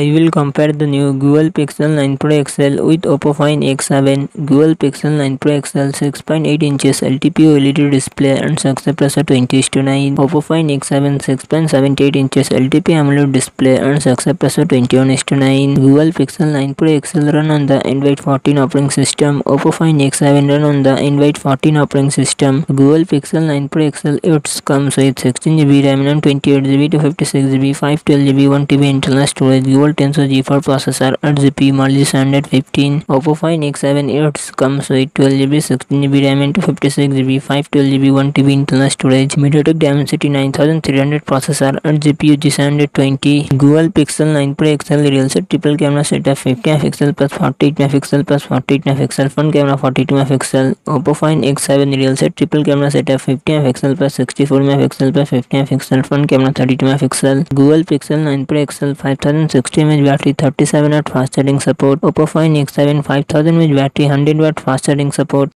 I will compare the new Google Pixel 9 Pro XL with Oppo Find X7. Google Pixel 9 Pro XL 6.8 inches LTPO OLED display and success pressure 20 to 9. Oppo Find X7 6.78 inches LTP AMOLED display and success pressure 21 to 9. Google Pixel 9 Pro XL run on the Android 14 operating system. Oppo Find X7 run on the Android 14 operating system. Google Pixel 9 Pro XL it comes with 16GB RAM and 28GB to 56GB, 512GB, 1TB internal storage. Google Dual Tensor G4 processor 8GB Mali 715 Oppo Find X7 it comes with 12GB 16GB RAM and 256GB 512GB 1TB internal storage MediaTek Dimensity 9300 processor 8GPU G720 Google Pixel 9 Pro XL real set triple camera setup 50 MP plus 48 MP plus 48 MP front camera 42 MP Oppo Find X7 real set triple camera setup 50 MP plus 64 MP plus 50 MP front camera 32 MP Google Pixel 9 Pro XL 5060 mAh battery 37 watt fast charging support Oppo Find X7 5000 mAh battery 100 watt fast charging support